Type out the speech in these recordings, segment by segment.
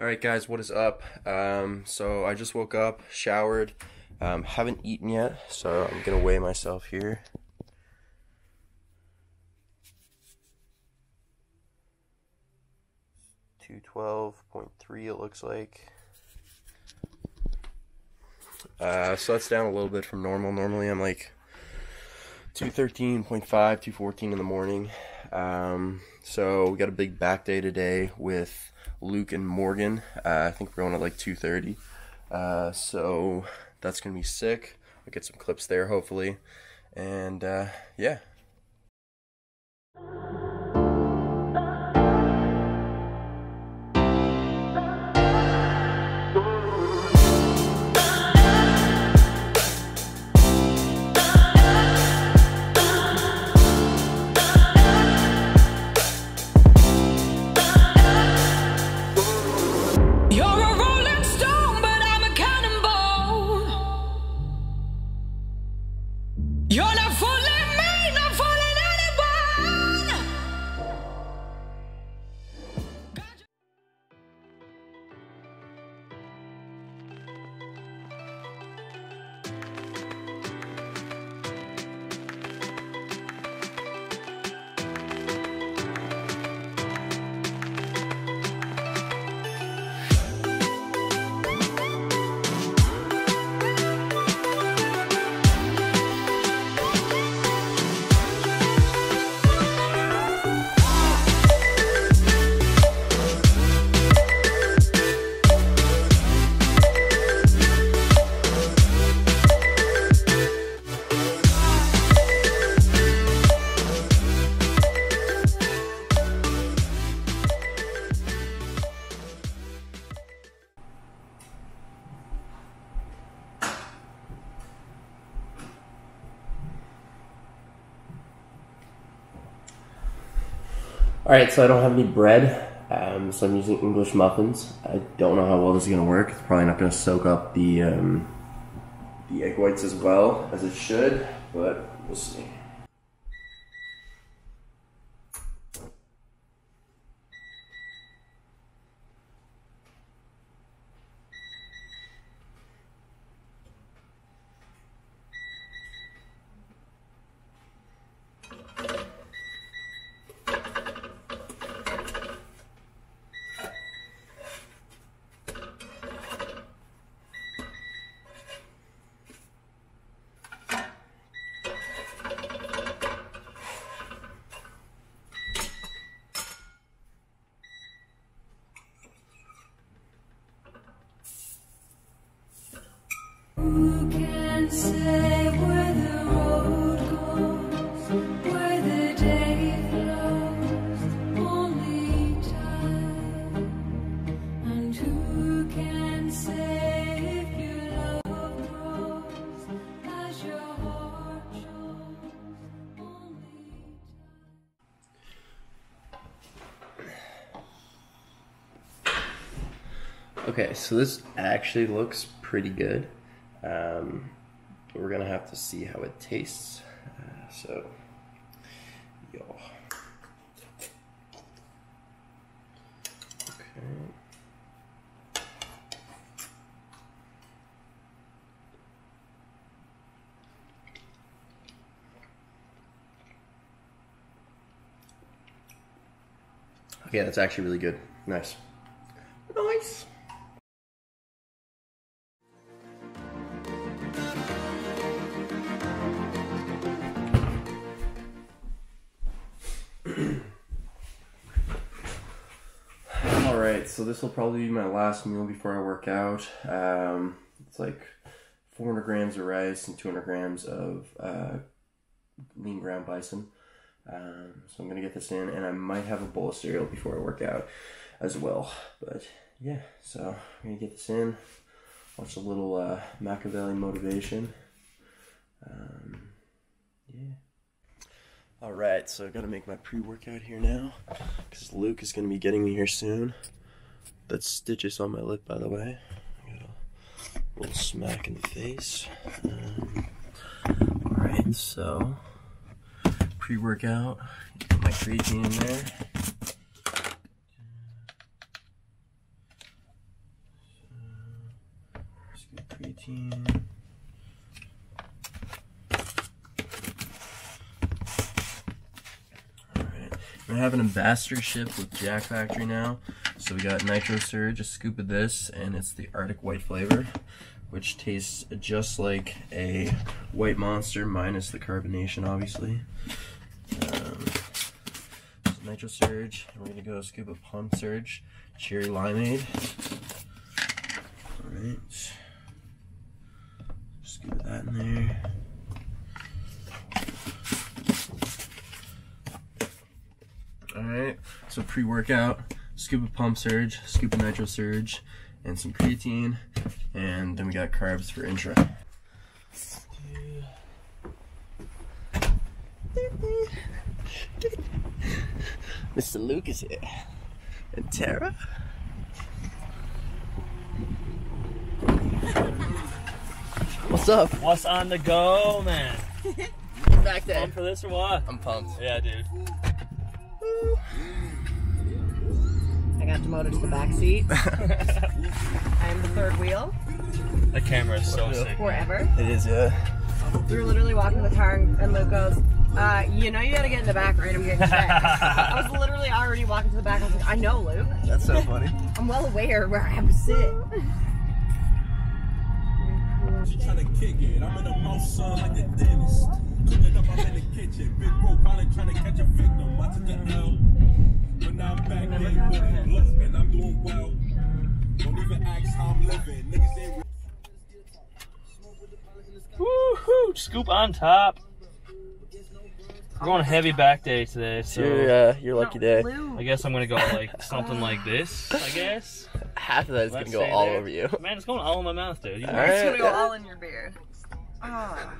All right, guys, what is up? Um, so I just woke up, showered, um, haven't eaten yet, so I'm gonna weigh myself here. Two twelve point three, it looks like. Uh, so that's down a little bit from normal. Normally I'm like 213.5, 214 in the morning. Um, so we got a big back day today with Luke and Morgan. Uh, I think we're going at like 2:30. Uh, so that's gonna be sick. I'll get some clips there hopefully, and uh, yeah. All right, so I don't have any bread, um, so I'm using English muffins. I don't know how well this is gonna work. It's probably not gonna soak up the um, the egg whites as well as it should, but we'll see. Okay, so this actually looks pretty good. Um, we're gonna have to see how it tastes. Uh, so, yo. Okay. Okay, that's actually really good. Nice. Nice. All right, so this will probably be my last meal before I work out. Um, it's like 400 grams of rice and 200 grams of uh, lean ground bison. Um, so I'm gonna get this in, and I might have a bowl of cereal before I work out as well. But yeah, so I'm gonna get this in. Watch a little uh, Machiavelli motivation. Um, yeah. All right, so I gotta make my pre-workout here now, because Luke is gonna be getting me here soon. That stitches on my lip, by the way. A little smack in the face. Um, Alright, so pre workout, my creatine in there. Get. All right. I have an ambassadorship with Jacked Factory now. So we got Nitro Surge, a scoop of this, and it's the Arctic White flavor, which tastes just like a white monster minus the carbonation, obviously. Um, so Nitro Surge, and we're gonna go scoop of Pump Surge, Cherry Limeade. Alright. Scoop of that in there. Alright, so pre workout, scoop of pump surge, scoop of nitro surge, and some creatine, and then we got carbs for intra. Mr. Luke is here. And Tara? What's up? What's on the go, man? Back there. Pumped for this or what? I'm pumped. Yeah, dude. I got demoted to the back seat. I am the third wheel The camera is so sick. forever. It is, yeah. We were literally walking the car and, and Luke goes, uh, you know you gotta get in the back, right? I'm getting checked. I was literally already walking to the back. I was like, I know, Luke. That's so funny. I'm well aware where I have to sit. tryna kick it. I'm in the mouth, son, like a dentist. Cooking up, I'm in the kitchen. Big Woohoo! Scoop on top. We're going heavy back day today, so Your, uh, your lucky day. I guess I'm gonna go like something like this. I guess. Half of that is Let's gonna go all there. over you. Man, it's going all in my mouth, dude. You know? All It's right. gonna go all in your beard. Oh.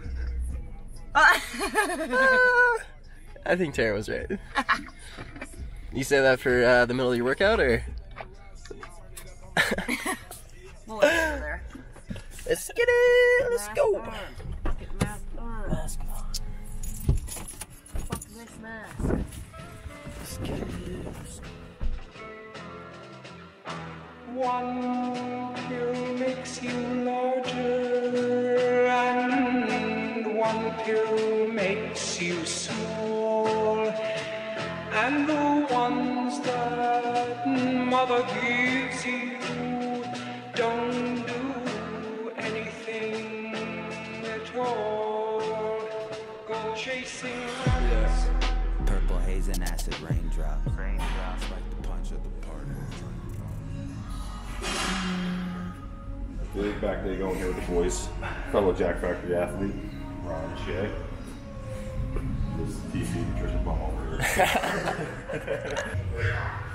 I think Tara was right. You say that for uh, the middle of your workout, or? we'll there. Let's get it. Let's go. Get mask on. Let's go. Fuck this mask. Let's get it. One pill makes you larger, and one pill makes you small. And the ones that mother gives haze and acid raindrops. Raindrops like the punch of the partner. Big back day going here with the boys. Fellow Jacked Factory athlete, Ryan Shea. This is TC Nutrition Ball over here.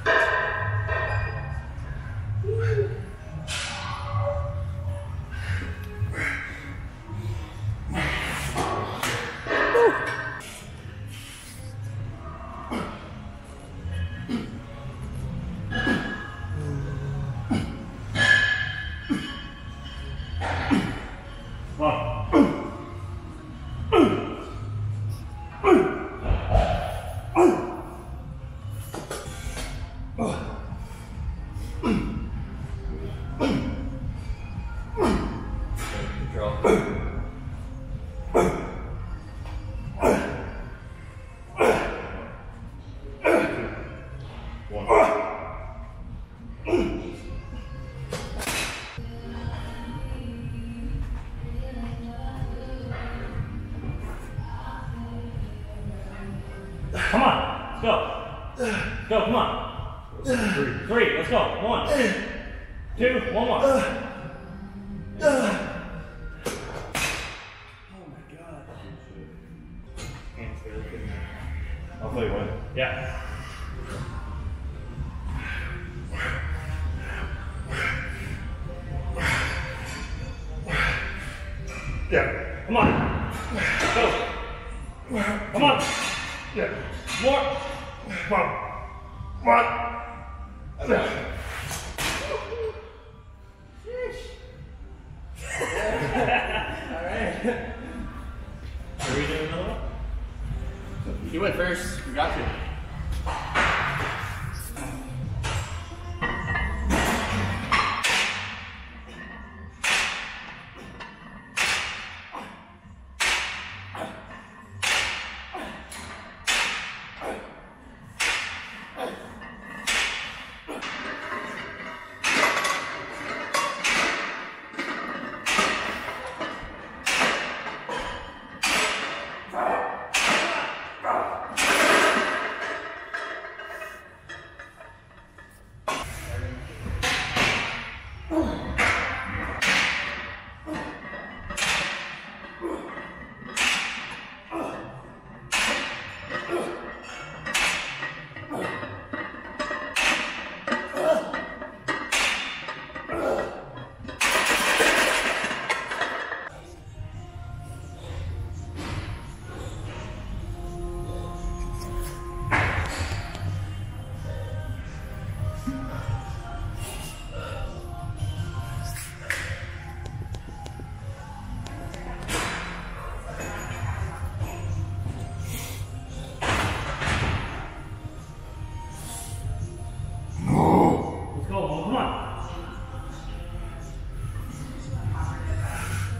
Yeah.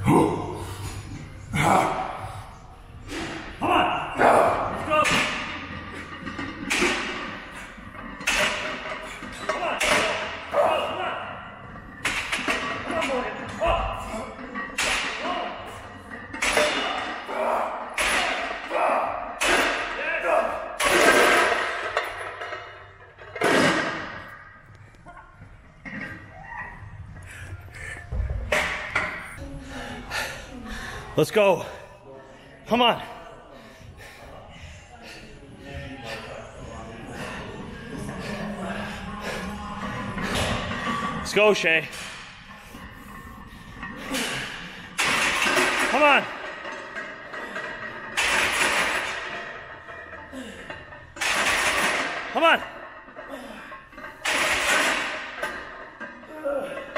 Huh? Let's go. Come on. Let's go, Shea. Come on. Come on.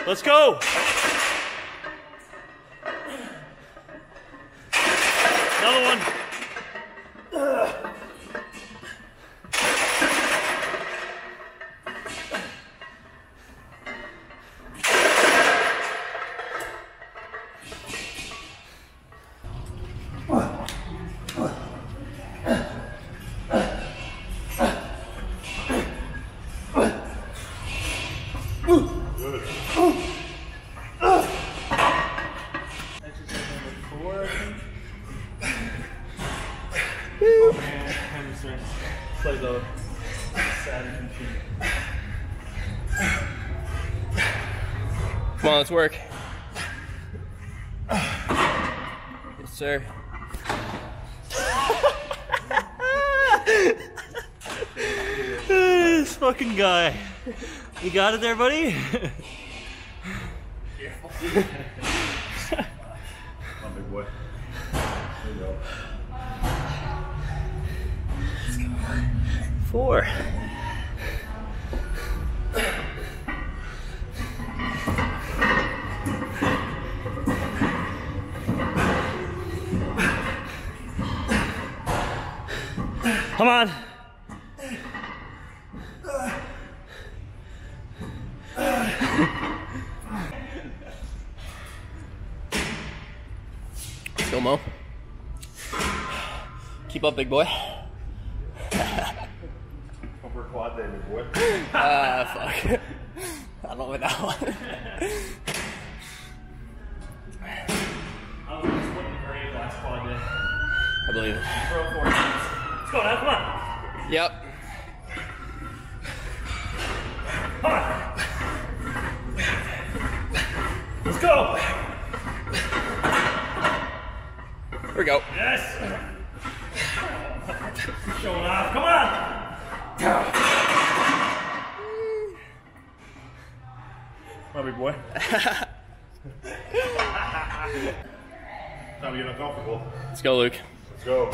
Let's go. Come on, let's work. Yes, sir. this fucking guy. You got it there, buddy? Big boy. There you go. Four. Come on. Let's go, Mo. Keep up, big boy. Upper quad day, big boy. Ah, fuck. I don't know about that one. I was just putting the grade last quad day. I believe it. Throw four times. Let's go now, come on. Yep. Come on. Let's go. Here we go. Yes. Showing off. Come on. Come on, big boy. Time to get uncomfortable. Let's go, Luke. Let's go.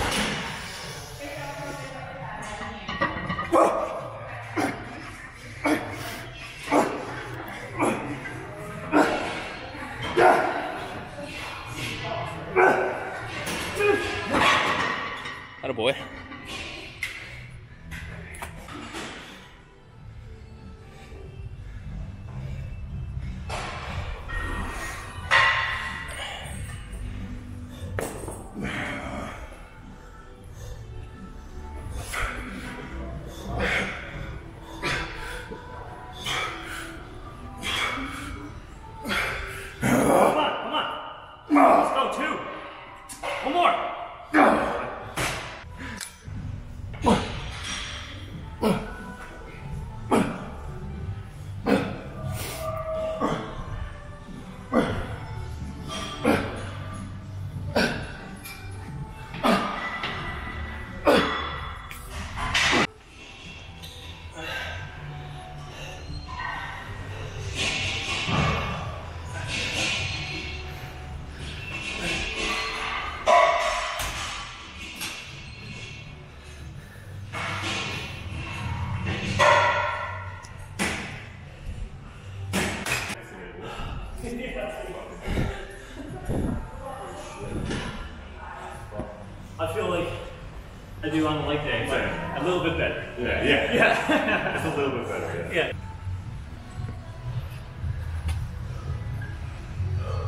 Do on the leg day. but A little bit better. Yeah, yeah. Yeah. It's a little bit better, yeah. yeah.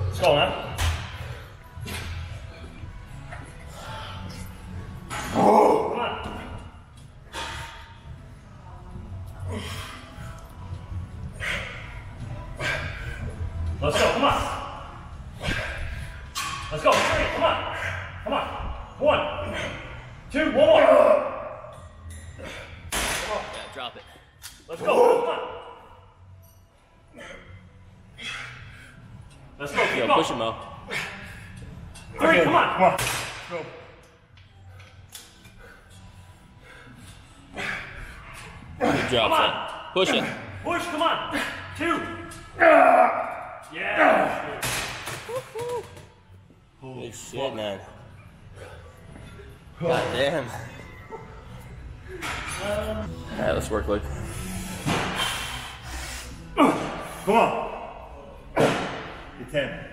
Let's go two, one more. Yeah, drop it. Let's go. Come on. Let's go. Yo, push him, Mo. Three. Come on. Come on. Go. Good job, Come son. Push it. Damn. Alright, let's work, Luke. Come on. Get 10.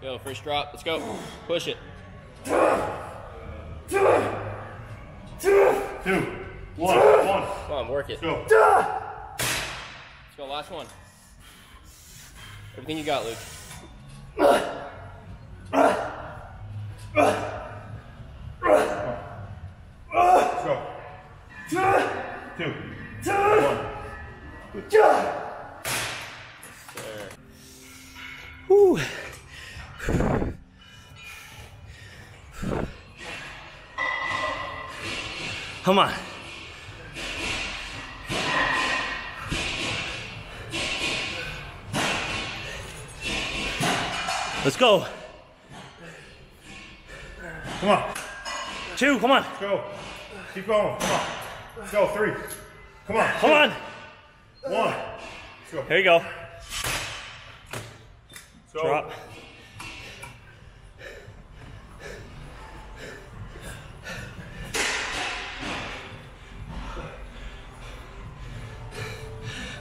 Go, first drop. Let's go. Push it. It. Go. Let's go, last one. Everything you got, Luke. Let's go. Two. One. There. Whew. Come on. Let's go. Come on. Two. Come on. Let's go. Keep going. Come on. Let's go. Three. Come on. Come on. One. Let's go. Here you go. Go. Drop.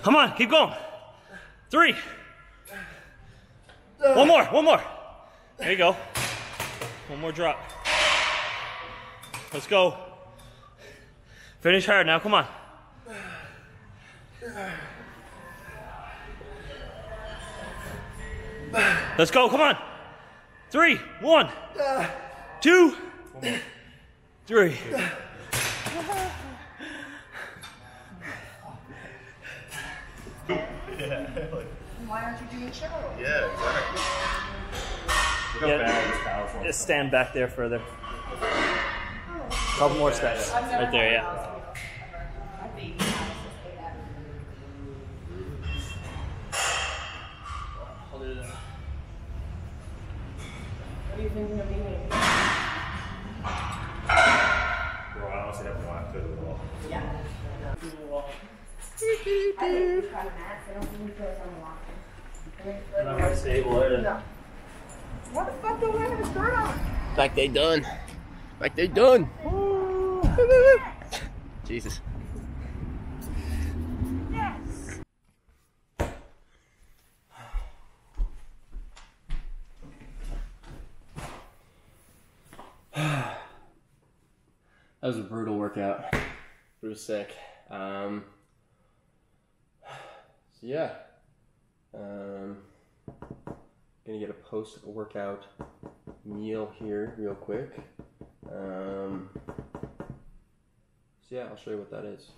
Come on, keep going. Three. One more, one more. There you go. One more drop. Let's go. Finish hard now, come on. Let's go, come on. Three, one, two, three. Why aren't you doing show? Yeah, exactly. Look how Yeah. bad this towel's on. Just stand back there further. Oh. Couple more steps. Right there, yeah. What are you thinking of eating? Bro, I honestly have no idea at all. What the fuck do I have a skirt on? Like they done. Like they done. Jesus. That was a brutal workout. It was sick. Um, so yeah, um, gonna get a post workout meal here real quick. Um, so yeah, I'll show you what that is.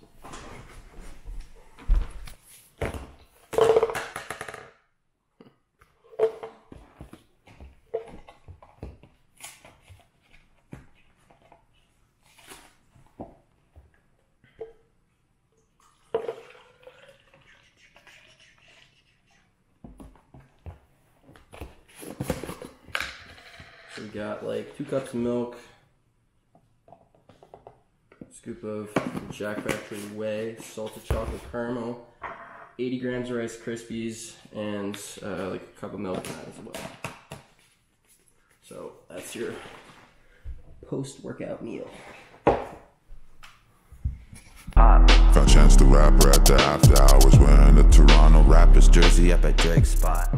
We got like two cups of milk, scoop of Jacked Factory Whey, salted chocolate caramel, 80 grams of Rice Krispies, and uh, like a cup of milk in that as well. So that's your post workout meal. Found chance to rap at the after hours wearing the Toronto Raptors Jersey up at Drake's spot.